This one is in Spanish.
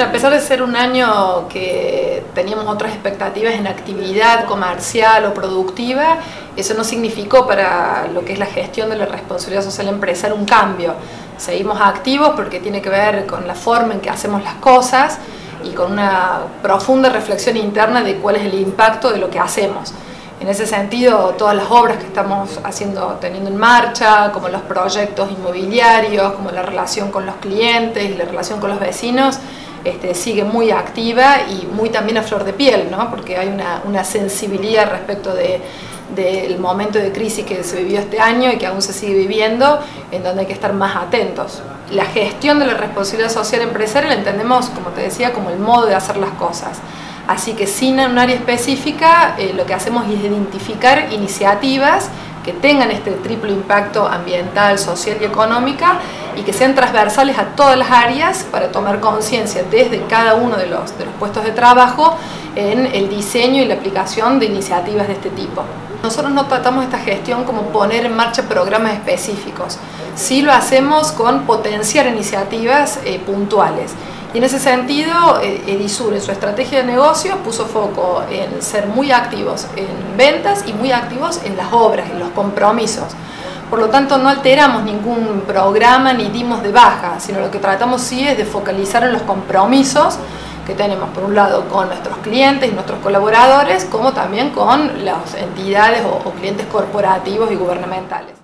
Bueno, a pesar de ser un año que teníamos otras expectativas en actividad comercial o productiva, eso no significó para lo que es la gestión de la responsabilidad social empresarial un cambio. Seguimos activos porque tiene que ver con la forma en que hacemos las cosas y con una profunda reflexión interna de cuál es el impacto de lo que hacemos. En ese sentido, todas las obras que estamos haciendo, teniendo en marcha, como los proyectos inmobiliarios, como la relación con los clientes y la relación con los vecinos, este, sigue muy activa y muy también a flor de piel, ¿no? porque hay una, sensibilidad respecto del momento de crisis que se vivió este año y que aún se sigue viviendo, en donde hay que estar más atentos. La gestión de la responsabilidad social empresarial la entendemos, como te decía, como el modo de hacer las cosas. Así que sin un área específica, eh, lo que hacemos es identificar iniciativas que tengan este triple impacto ambiental, social y económica y que sean transversales a todas las áreas para tomar conciencia desde cada uno de los, de los puestos de trabajo en el diseño y la aplicación de iniciativas de este tipo. Nosotros no tratamos esta gestión como poner en marcha programas específicos, sí lo hacemos con potenciar iniciativas eh, puntuales. Y en ese sentido, eh, Edisur en su estrategia de negocio puso foco en ser muy activos en ventas y muy activos en las obras, en los compromisos. Por lo tanto, no alteramos ningún programa ni dimos de baja, sino lo que tratamos sí es de focalizar en los compromisos que tenemos, por un lado, con nuestros clientes y nuestros colaboradores, como también con las entidades o clientes corporativos y gubernamentales.